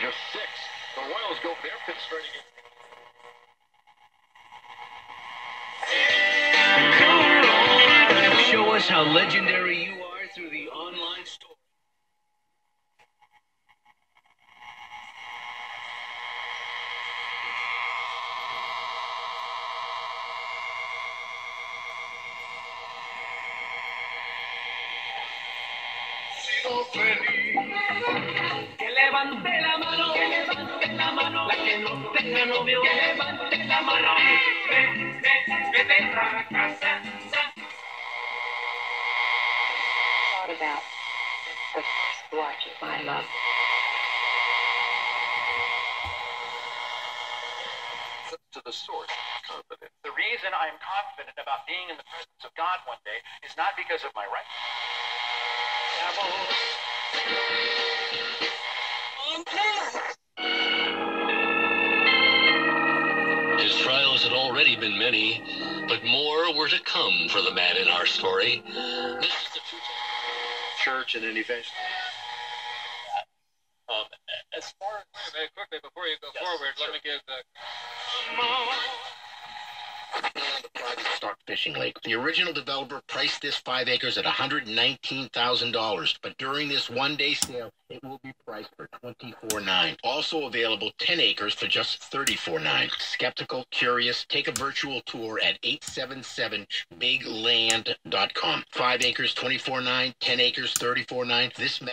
just six. The Royals go bare pit starting Show us how legendary Que levante la mano, que levante la mano, la que no tenga novio, que levante la mano. Ve, ve, vete a casa. thought about the first watch of my love. to the source. Confident. The reason I am confident about being in the presence of God one day is not because of my right. His trials had already been many, but more were to come for the man in our story. This is the Church and any face. Um, as far as quickly, before you go Yes, forward, sure. let me give the the private stock fishing lake. The original developer priced this five acres at $119,000, but during this one-day sale, it will be priced for $24,900. Also available 10 acres for just $34,900. Skeptical, curious, take a virtual tour at 877bigland.com. Five acres, $24,900. 10 acres, $34,900. This me-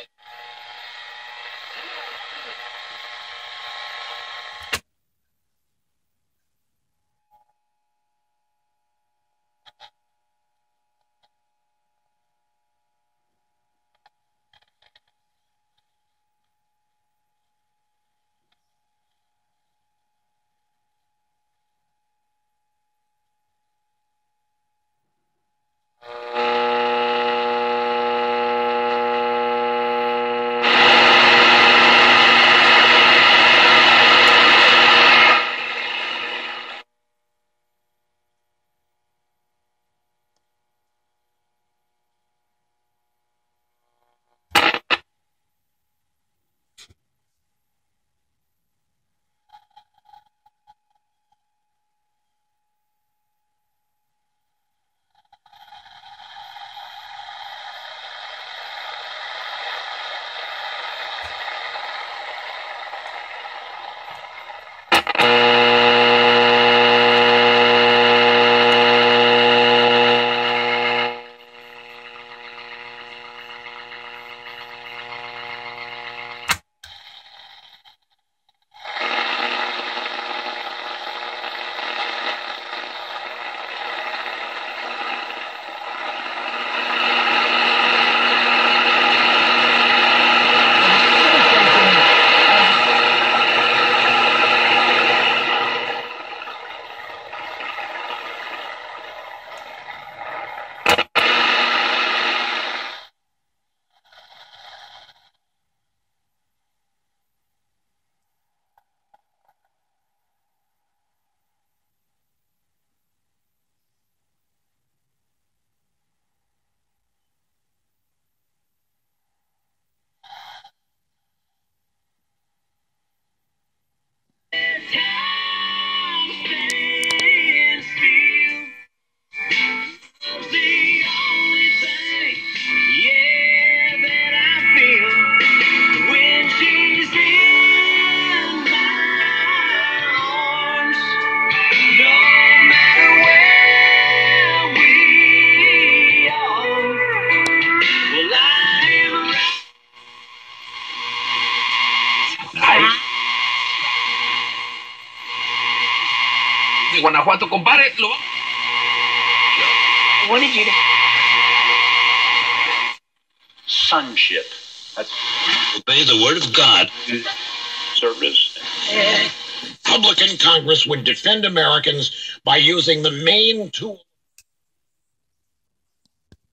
de Guanajuato, compadre, lo va- I wanted you to sonship. That's Obey the word of God. service. Republican Congress would defend Americans by using the main tool